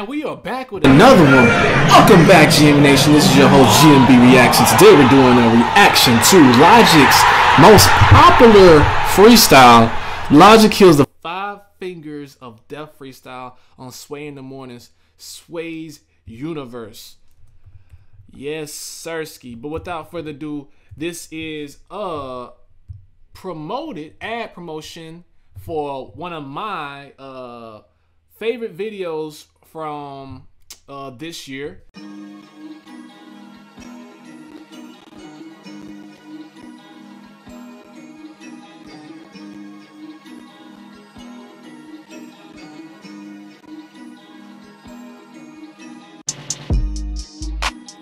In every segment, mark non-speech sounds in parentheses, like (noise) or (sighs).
And we are back with another one. Welcome back, GM Nation. This is your host, GMB Reaction. Today we're doing a reaction to Logic's most popular freestyle. Logic kills the five fingers of death freestyle on Sway in the Mornings, Sway's Universe. Yes, Sirski. But without further ado, this is a promoted ad promotion for one of my uh, favorite videos from uh, this year.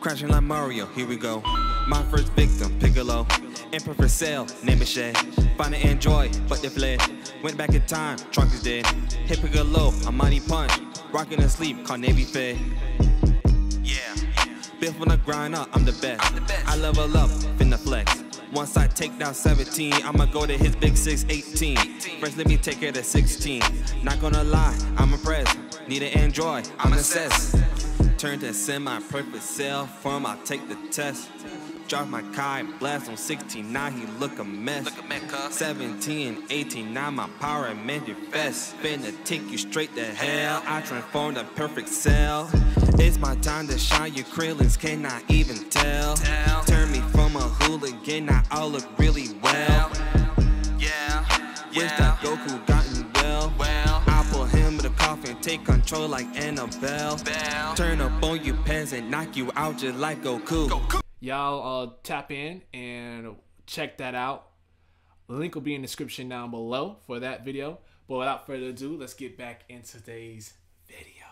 Crashing like Mario, here we go. My first victim, Piccolo. Emperor for sale, name it Shay. Find it enjoy, but they fled. Went back in time, trunk is dead. Hit Piccolo, a mighty punch. Rocking and sleep, called Navy Fed. Yeah. Biff when I grind up, I'm the best. I'm the best. I level up, finna flex. Once I take down 17, I'ma go to his big 6, 18. First, let me take it to 16. Not gonna lie, I'm impressed. Need an Android, I'm assessed. Turn to semi-perfect cell form, I'll take the test. Drop my car and blast on 16, now he look a mess. Look a mess 17, 18, now my power manifest. Finna take you straight to hell. I transform the perfect cell. It's my time to shine, your krillins cannot even tell. Turn me from a hooligan, now I look really well. Yeah, wish that Goku gotten well. I'll put him in the coffin, take control like Annabelle. Turn up on you pants and knock you out just like Goku. Y'all uh, tap in and check that out. Link will be in the description down below for that video. But without further ado, let's get back into today's video.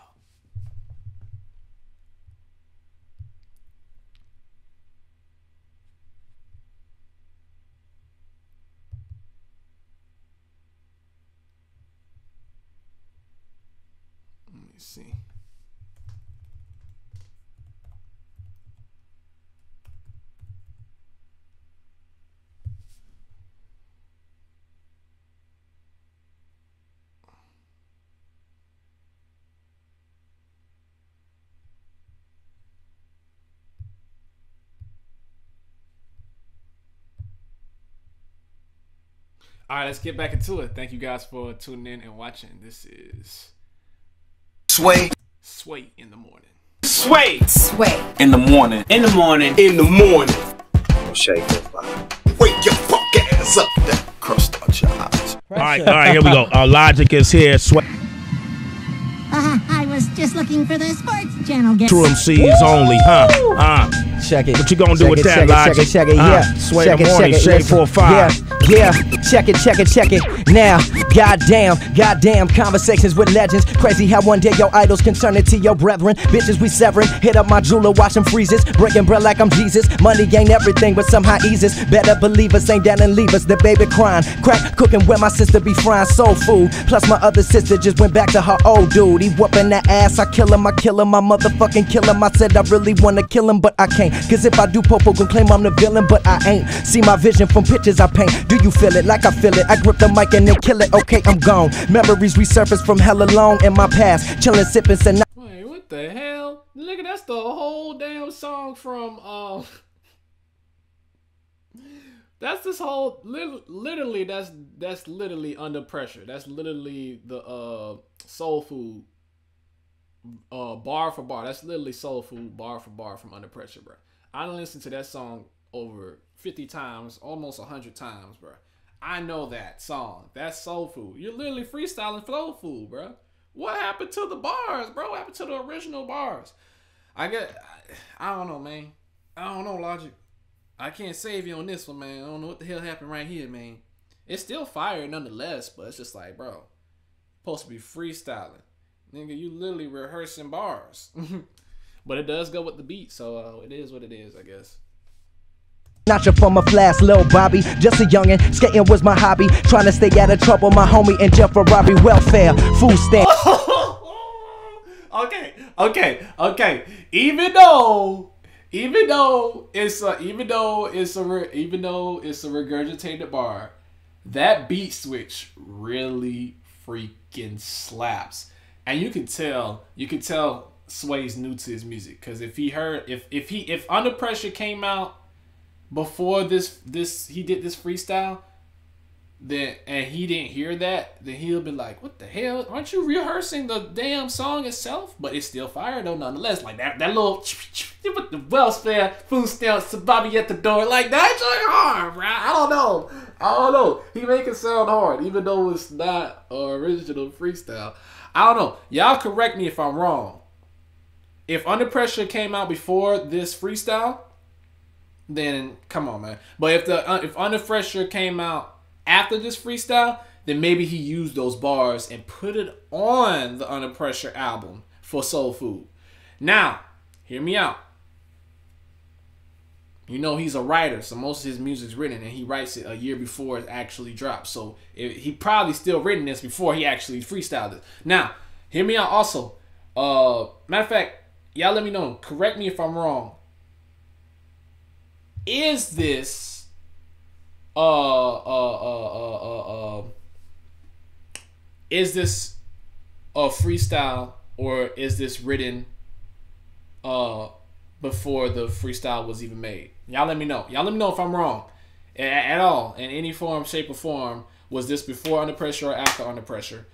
Let me see. All right, let's get back into it. Thank you guys for tuning in and watching. This is Sway. Sway in the morning. Sway. Sway. In the morning. In the morning. In the morning. Shake Wake your fuck ass up. That crust out your eyes. All right, all right, here we go. Uh, Logic is here. Sway. Uh, I was just looking for the sports channel. Get True MCs only, huh? Uh, Check it. What you gonna do check with it, that, check Logic? It, check it, check it, Uh, yeah. Sway check in the morning, check it, shade four, five. Yeah, yeah. Check it, check it, check it. Now, goddamn, goddamn. Conversations with legends. Crazy how one day your idols can turn into your brethren. Bitches we severing. Hit up my jeweler, washing freezes. Breaking bread like I'm Jesus. Money ain't everything, but somehow eases. Better believe us, ain't down and leave us. The baby crying. Crack cooking where my sister be frying soul food. Plus my other sister just went back to her old dude. He whooping that ass. I kill him, I kill him, I motherfucking kill him. I said I really wanna kill him, but I can't. Cause if I do, Popo gon' claim I'm the villain, but I ain't. See my vision from pictures I paint. Do you feel it like I feel it? I grip the mic and then kill it. Okay, I'm gone. Memories resurface from hella long in my past. Chillin', sippin', and Wait, what the hell? Look at that's the whole damn song from uh (laughs) That's this whole lit- literally that's that's literally under pressure. That's literally the uh soul food uh bar for bar. That's literally soul food bar for bar from under pressure, bro. I done listened to that song over 50 times, almost 100 times, bro. I know that song. That's soul food. You're literally freestyling flow food, bro. What happened to the bars, bro? What happened to the original bars? I get I I don't know, man. I don't know, Logic. I can't save you on this one, man. I don't know what the hell happened right here, man. It's still fire nonetheless, but it's just like, bro, supposed to be freestyling. Nigga, you literally rehearsing bars. (laughs) but it does go with the beat, so uh, it is what it is, I guess. Notcha from a flash, lil Bobby. Just a youngin', skating was my hobby. Trying to stay out of trouble, my homie jail for robbery. Welfare, food stamp. (laughs) okay, okay, okay. Even though, even though it's a, even though it's a, even though it's a regurgitated bar, that beat switch really freaking slaps. and you can tell, you could tell Sway's new to his music because if he heard, if if he if Under Pressure came out before this this he did this freestyle, then and he didn't hear that, then he'll be like, "What the hell? Aren't you rehearsing the damn song itself?" But it's still fire though, nonetheless. Like that that little with the welfare food stamps to Bobby at the door, like that's like hard, bro. I don't know, I don't know. He make it sound hard, even though it's not a original freestyle. I don't know. Y'all correct me if I'm wrong. If Under Pressure came out before this freestyle, then come on, man. But if the uh, if Under Pressure came out after this freestyle, then maybe he used those bars and put it on the Under Pressure album for Soul Food. Now, hear me out. You know he's a writer, so most of his music's written, and he writes it a year before it actually drops. So it, he probably still written this before he actually freestyled it. Now, hear me out. Also, uh, matter of fact, y'all let me know. Correct me if I'm wrong. Is this uh uh uh uh uh, uh is this a freestyle or is this written uh before the freestyle was even made? Y'all let me know. Y'all let me know if I'm wrong at all in any form, shape, or form. Was this before under pressure or after under pressure?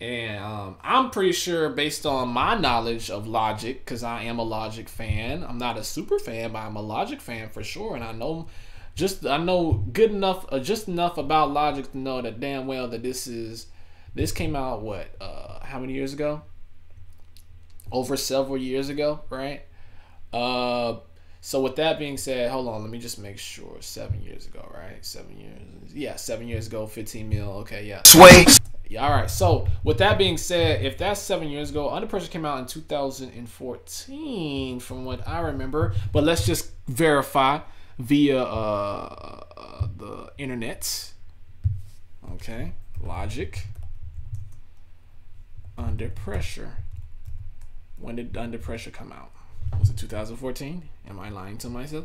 And um, I'm pretty sure, based on my knowledge of Logic, because I am a Logic fan. I'm not a super fan, but I'm a Logic fan for sure. And I know, just I know good enough, uh, just enough about Logic to know that damn well that this is, this came out what, uh, how many years ago? Over several years ago, right? Uh, so with that being said, hold on, let me just make sure. Seven years ago, right? Seven years. Yeah, seven years ago, 15 mil. Okay, yeah. Sway. Yeah, all right. So with that being said, if that's seven years ago, Under Pressure came out in 2014, from what I remember. But let's just verify via uh, the internet. Okay, Logic. Under Pressure. When did Under Pressure come out? Was it 2014? Am I lying to myself?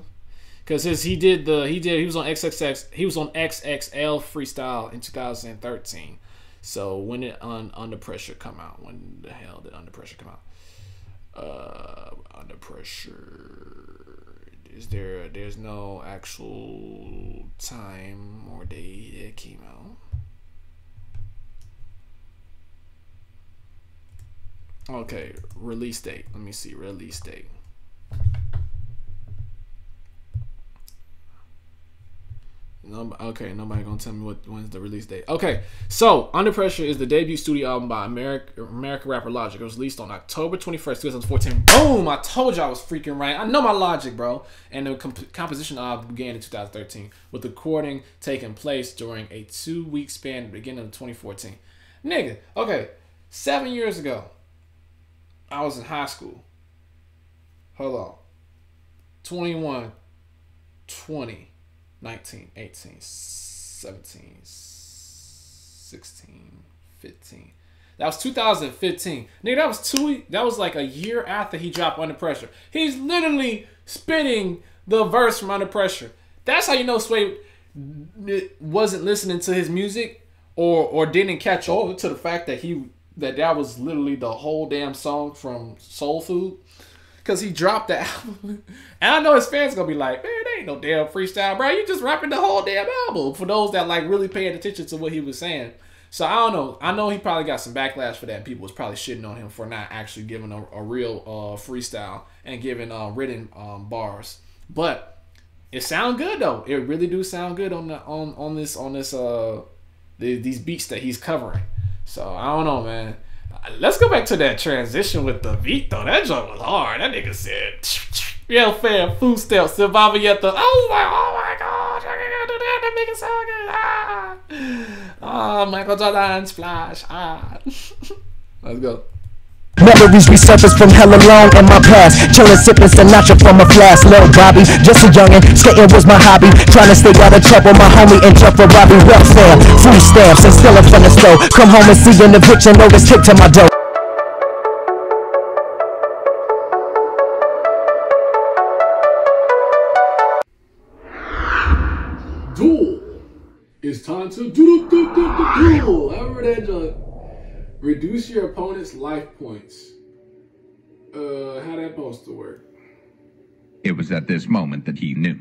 Because his he did the he did he was on XXX he was on XXL freestyle in 2013. So when did un, Under Pressure come out? When the hell did Under Pressure come out? Uh, Under Pressure. Is there? There's no actual time or date it came out. Okay, release date. Let me see. Release date. No, okay, nobody gonna tell me what when's the release date. Okay, so Under Pressure is the debut studio album by American rapper Logic. It was released on October twenty first, two thousand fourteen. Boom! I told you I was freaking right. I know my logic, bro. And the comp- composition of began in two thousand thirteen, with the recording taking place during a two week span beginning of twenty fourteen. Nigga, okay, seven years ago, I was in high school. Hold on. 21, 20, 19, 18, 17, 16, 15. That was 2015. Nigga, that was two that was like a year after he dropped Under Pressure. He's literally spitting the verse from Under Pressure. That's how you know Sway wasn't listening to his music or or didn't catch on to the fact that he that that was literally the whole damn song from Soul Food. Cause he dropped the (laughs) album, and I know his fans gonna be like, "Man, there ain't no damn freestyle, bro. You just rapping the whole damn album." For those that like really paying attention to what he was saying, so I don't know. I know he probably got some backlash for that. People was probably shitting on him for not actually giving a, a real uh, freestyle and giving uh, written um, bars. But it sound good though. It really do sound good on the on on this on this uh the, these beats that he's covering. So I don't know, man. Let's go back to that transition with the beat though. That joint was hard. That nigga said, "Real fair food steps survivor yet the." I was like, "Oh my god, I can't do that. That nigga so good." Ah, oh, Michael Jordan splash. Ah, (laughs) let's go. Memories resurface from hell alone in my past. Chillin' sippin' Sinatra from a flask. Lil Bobby, just a youngin', skating was my hobby. Trying to stay out of trouble, my homie and Jeff Robbie welfare. Food stamps and still up from the stove. Come home and see an eviction notice kicked to my door. Duel. It's time to do the, the, the, the duel. I remember that joint. Reduce your opponent's life points. Uh, how that supposed to work? It was at this moment that he knew.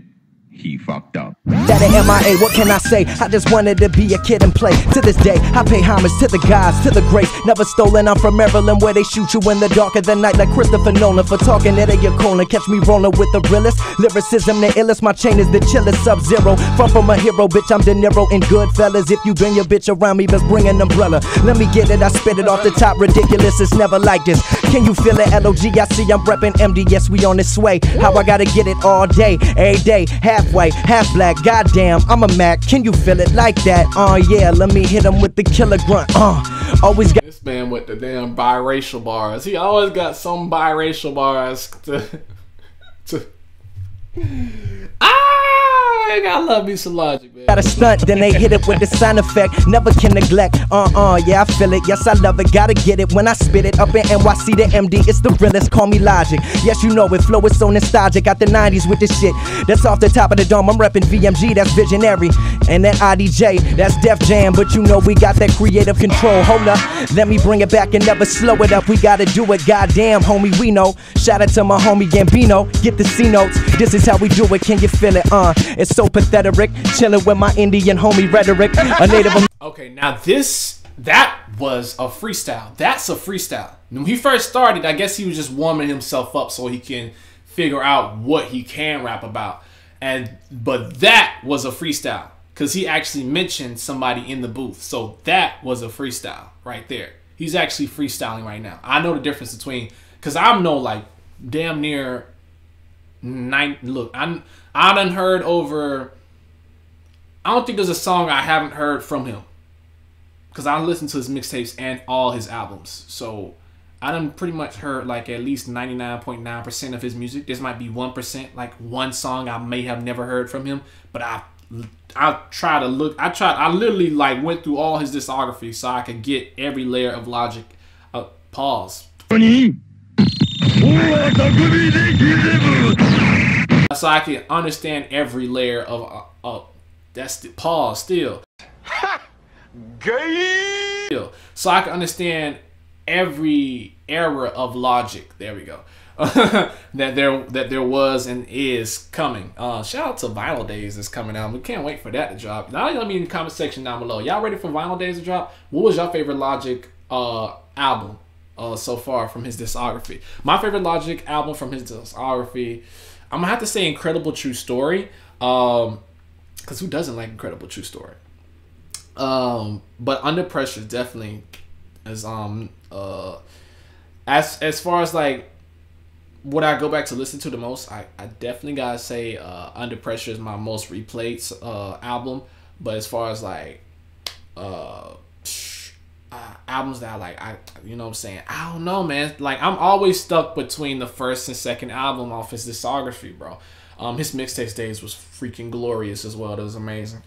He fucked up. That MIA, what can I say? I just wanted to be a kid and play. To this day, I pay homage to the gods, to the greats. Never stolen, I'm from Maryland where they shoot you in the dark of the night like Christopher Nolan. For talking at your corner, catch me rolling with the realest. Lyricism, the illest, my chain is the chillest sub zero. Far from a hero, bitch, I'm De Niro in Goodfellas. If you bring your bitch around me, best bring an umbrella. Let me get it, I spit it off the top, ridiculous, it's never like this. Can you feel it? LOG, I see I'm reppin' MD, yes, we on this way. How I gotta get it all day, every day, halfway, half black, goddamn, I'm a Mac. Can you feel it like that? Oh, uh, yeah, let me hit him with the killer grunt. Uh, always got. This man with the damn biracial bars. He always got some biracial bars to. to ah, I love me some logic, man. Got a stunt, then they hit it with the sound effect. Never can neglect. Uh uh, yeah, I feel it. Yes, I love it. Gotta get it when I spit it. Up in NYC, the MD, it's the realest. Call me Logic. Yes, you know it. Flow is so nostalgic. Got the 90s with this shit. That's off the top of the dome. I'm repping VMG, that's visionary. And that IDJ, that's Def Jam. But you know we got that creative control. Hold up, let me bring it back and never slow it up. We gotta do it. Goddamn, homie, we know. Shout out to my homie Gambino. Get the C notes. This is how we do it. Can you feel it? Uh, it's so pathetic. Chilling with my Indian homie rhetoric. A native. (laughs) Okay, now this that was a freestyle. That's a freestyle. When he first started, I guess he was just warming himself up so he can figure out what he can rap about. And but that was a freestyle because he actually mentioned somebody in the booth. So that was a freestyle right there. He's actually freestyling right now. I know the difference between because I'm no like damn near nine. Look, I'm I done heard over I don't think there's a song I haven't heard from him. Cause I listened to his mixtapes and all his albums. So I done pretty much heard like at least 99.9% of his music. This might be 1%, like one song I may have never heard from him. But I I try to look I tried I literally like went through all his discography so I could get every layer of logic. Uh, pause. So I can understand every layer of uh, uh that's the pause still. Gay. So I can understand every era of logic. There we go. (laughs) that there that there was and is coming. Uh, shout out to Vinyl Days is coming out. We can't wait for that to drop. Now let me in the comment section down below. Y'all ready for Vinyl Days to drop? What was your favorite Logic uh album uh so far from his discography? My favorite Logic album from his discography, I'm gonna have to say Incredible True Story. Um, because who doesn't like Incredible True Story? Um, but Under Pressure definitely is um uh as as far as like what I go back to listen to the most, I, I definitely gotta say uh, Under Pressure is my most replayed uh, album. But as far as like uh, uh, albums that I like, I you know what I'm saying, I don't know, man. Like I'm always stuck between the first and second album off his discography, bro. Um, his mixtape days was freaking glorious as well. That was amazing.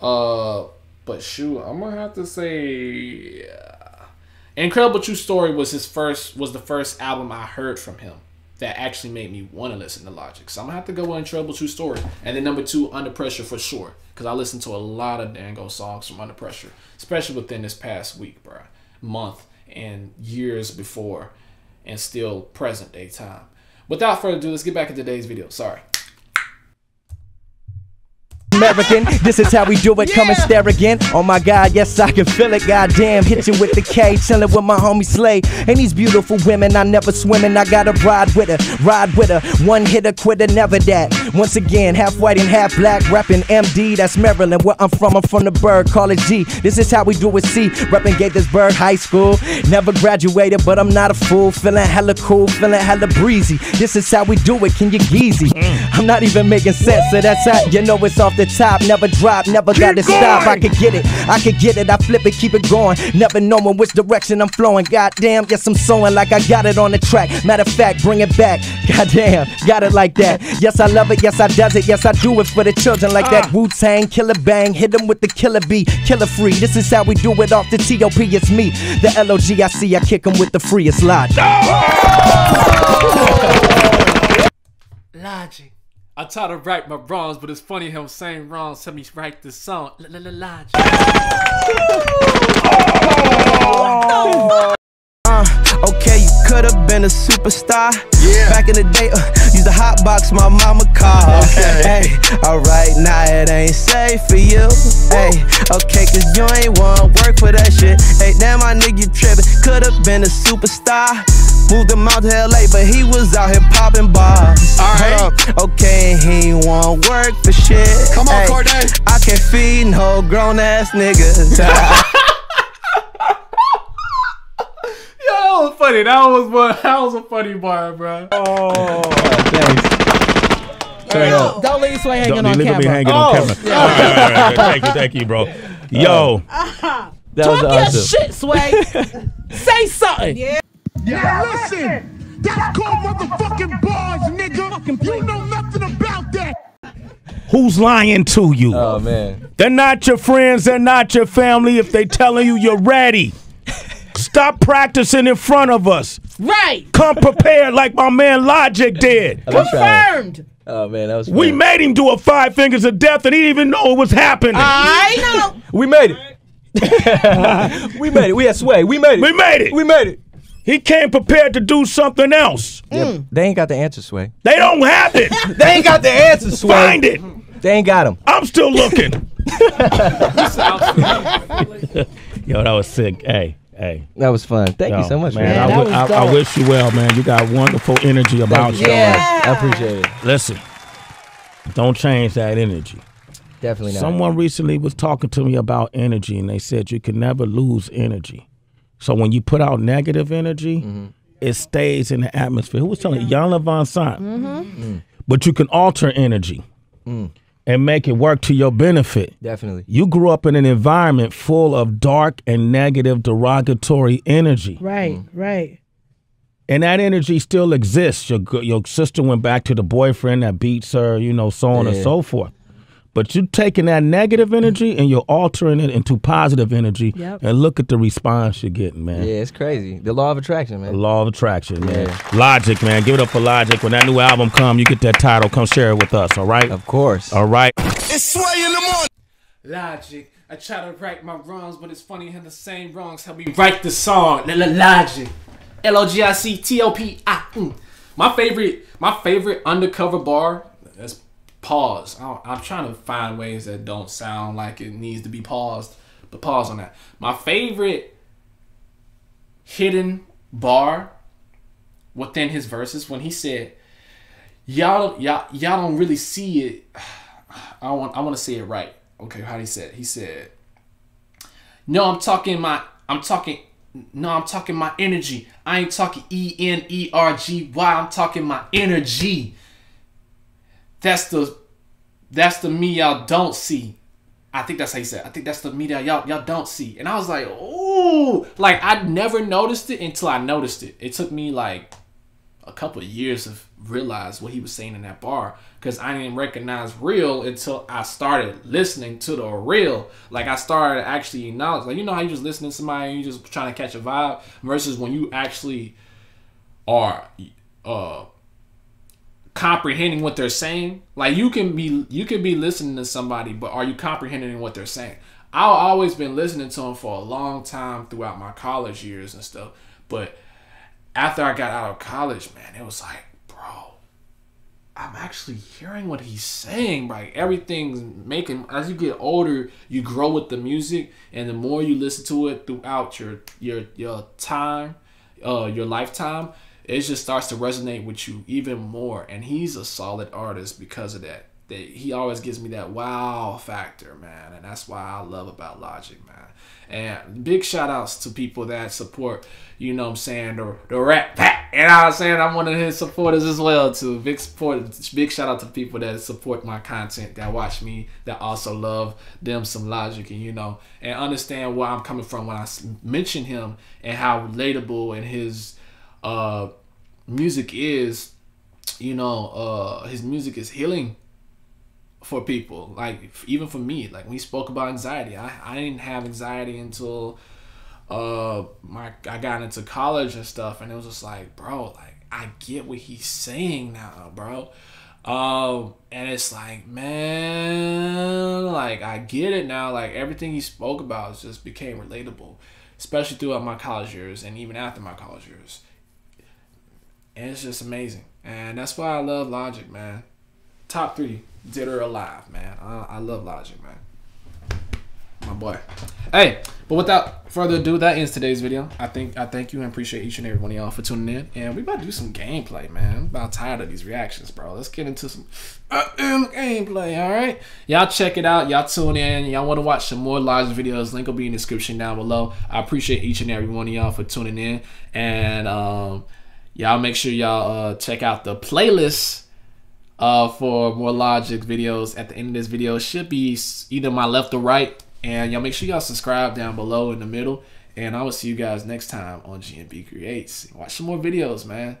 Uh, but shoot, I'm gonna have to say, uh, Incredible True Story was his first was the first album I heard from him that actually made me want to listen to Logic. So I'm gonna have to go Incredible True Story, and then number two, Under Pressure for sure, because I listened to a lot of Dango songs from Under Pressure, especially within this past week, bro, month, and years before, and still present day time. Without further ado, let's get back into today's video. Sorry. American. This is how we do it. Come and stare again. Oh my God, yes I can feel it. Goddamn, hit you with the K, chilling with my homie Slay. And these beautiful women, I never swimming. I gotta ride with her, ride with her. One hitter, quitter, never that. Once again, half white and half black, rapping MD. That's Maryland, where I'm from. I'm from the Bird, call it G. This is how we do it. C, repping Gaithersburg High School. Never graduated, but I'm not a fool. Feeling hella cool, feeling hella breezy. This is how we do it. Can you geezy? Mm. I'm not even making sense, so that's how you know it's off the top, never drop, never keep gotta going. stop. I could get it, I could get it, I flip it, keep it going. Never knowing which direction I'm flowing. Goddamn, yes, I'm sewing like I got it on the track. Matter of fact, bring it back. (laughs) Goddamn, got it like that. Yes, I love it, yes, I does it, yes, I do it for the children like uh. that. Wu Tang, killer bang, hit them with the killer B, killer free. This is how we do it off the TOP, it's me. The LOG, I see, I kick them with the freest logic. Logic. I try to write my wrongs, but it's funny how I'm saying wrongs. Let me write this song. Logic. Uh, okay, you could have been a superstar. Yeah. Back in the day, uh, used to hotbox my mama car. Hey, alright, now it ain't safe for you. Hey, okay, cause you ain't want work for that shit. Hey, damn, my nigga, you trippin'. Could have been a superstar. Moved him out to LA, but he was out here popping bars. Alright. Okay, he ain't want work for shit. Come on, Hey, Cordae. I can't feed no grown ass niggas. (laughs) Yo, that was funny. That was one. That was a funny bar, bro. Oh, Don't leave Sway hanging Don't on leave me camera. hanging on camera. All right, all right, all right. Thank you, thank you, bro. Yo, That Talk was your awesome. shit, Sway. (laughs) Say something. Yeah. Now listen, that's called motherfucking bars, nigga. You know nothing about that. who's lying to you? Oh man. They're not your friends. They're not your family. If they telling you you're ready, stop practicing in front of us. Right. Come prepared like my man Logic did. I'm trying. Confirmed. Oh man, that was. We fun. made him do a five fingers of death, and he didn't even know it was happening. I know. (laughs) (laughs) We made it. we made it. We had sway. We made it. we made it. We made it. he came prepared to do something else. They ain't got the answer, sway. They don't have it. (laughs) They ain't got the answer, sway. Find it. They ain't got them. I'm still looking. Yo, that was sick. Hey, hey. That was fun. Thank you so much, man. man. Yeah, I, that wi- was I- I dope. wish you well, man. You got wonderful energy about Thank you. you. Yeah. I appreciate it. Listen, don't change that energy. Definitely not. Someone recently was talking to me about energy, and they said you can never lose energy. So when you put out negative energy, Mm-hmm. it stays in the atmosphere. Who was telling you? Jan Levon Sant. Mm-hmm. But you can alter energy Mm. And make it work to your benefit. Definitely. You grew up in an environment full of dark and negative derogatory energy. Right. Mm-hmm. Right. And that energy still exists. Your your sister went back to the boyfriend that beats her, you know, so on and so forth. But you're taking that negative energy and you're altering it into positive energy. Yep. And look at the response you're getting, man. Yeah, it's crazy. The law of attraction, man. The law of attraction, man. Yeah. Logic, man. Give it up for Logic. When that new album come, you get that title. Come share it with us, all right? Of course. All right. It's sway in the morning. Logic. I try to right my wrongs, but it's funny how the same wrongs help me write the song. L- L- Logic. L O G I C T O P I. Mm. My favorite, my favorite undercover bar. Pause. I'm trying to find ways that don't sound like it needs to be paused, but pause on that. My favorite hidden bar within his verses when he said, "Y'all, y'all, y'all don't really see it." (sighs) I want, I want to say it right. Okay, how he said? He said, "No, I'm talking my, I'm talking." No, I'm talking my energy. I ain't talking E N E R G Y. I'm talking my energy. That's the that's the me y'all don't see. I think that's how he said. I think that's the me that y'all y'all don't see. And I was like, ooh, like I never noticed it until I noticed it. It took me like a couple of years of realize what he was saying in that bar because I didn't recognize real until I started listening to the real. Like I started actually acknowledge, like you know how you just listening to somebody and you just trying to catch a vibe versus when you actually are uh comprehending what they're saying. Like you can be you can be listening to somebody, but are you comprehending what they're saying? I've always been listening to them for a long time throughout my college years and stuff, but after I got out of college, man, it was like, bro, I'm actually hearing what he's saying. Like everything's making as you get older, you grow with the music, and the more you listen to it throughout your your your time, uh, your lifetime, it just starts to resonate with you even more. And he's a solid artist because of that. That he always gives me that wow factor, man, and that's why I love about Logic, man. And big shout outs to people that support, you know I'm saying, the, the RattPack. Know I'm saying? I'm one of his supporters as well too. Big support big shout out to people that support my content, that watch me, that also love them some logic and you know, and understand where I'm coming from when I mention him and how relatable and his uh music is, you know, uh his music is healing for people. Like even for me like we spoke about anxiety. I, I didn't have anxiety until uh my i got into college and stuff and it was just like bro like i get what he's saying now bro. Um and it's like man like i get it now. Like everything he spoke about just became relatable especially throughout my college years and even after my college years. And it's just amazing. And that's why I love Logic, man. Top three, dead or alive, man. I, I love Logic, man. My boy. Hey, but without further ado, that ends today's video. I think I thank you and appreciate each and every one of y'all for tuning in. And we about to do some gameplay, man. I'm about tired of these reactions, bro. Let's get into some uh, gameplay, all right? Y'all check it out. Y'all tune in. Y'all want to watch some more Logic videos, link will be in the description down below. I appreciate each and every one of y'all for tuning in. And um, y'all make sure y'all uh, check out the playlist uh, for more Logic videos at the end of this video. Should be either my left or right and y'all make sure y'all subscribe down below in the middle. And I will see you guys next time on GMB Creates. Watch some more videos, man.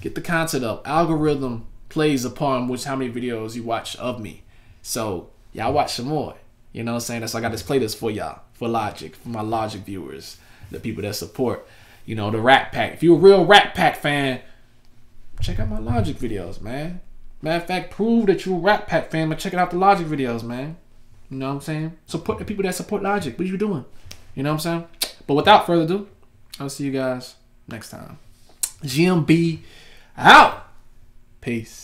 Get the content up. Algorithm plays upon which how many videos you watch of me. So y'all watch some more. You know what I'm saying? That's why I got this playlist for y'all, for Logic, for my Logic viewers, the people that support, you know, the RattPack. If you're a real RattPack fan, check out my Logic videos, man. Matter of fact, prove that you're a RattPack fan by checking out the Logic videos, man. You know what I'm saying? Support the people that support Logic. What are you doing? You know what I'm saying? But without further ado, I'll see you guys next time. GMB out. Peace.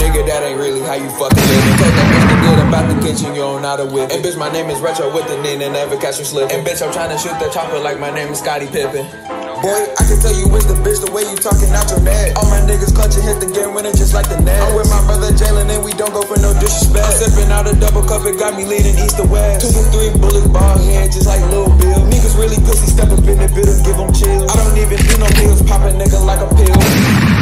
Nigga, that ain't really how you fucking living. Cause that bitch can get about the kitchen, you don't know to whip. And bitch, my name is Retro with the Nin and never catch you slipping. And bitch, I'm trying to shoot the chopper like my name is Scottie Pippen. Boy, I can tell you it's the bitch the way you talking out your neck. All my niggas clutching, hit the game winning just like the net. I'm with my brother Jalen and we don't go for no disrespect. I'm sipping out a double cup, it got me leading east to west. Two and three bullets, ball head, just like Lil Bill. Niggas really pussy, step up in the building, give them chills. I don't even do no pills, pop a nigga like a pill.